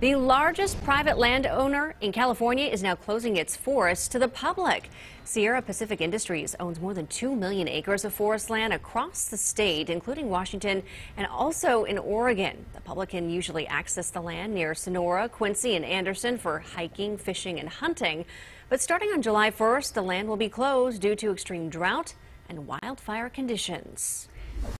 The largest private landowner in California is now closing its forests to the public. Sierra Pacific Industries owns more than 2 million acres of forest land across the state, including Washington and also in Oregon. The public can usually access the land near Sonora, Quincy, and Anderson for hiking, fishing, and hunting. But starting on July 1st, the land will be closed due to extreme drought and wildfire conditions.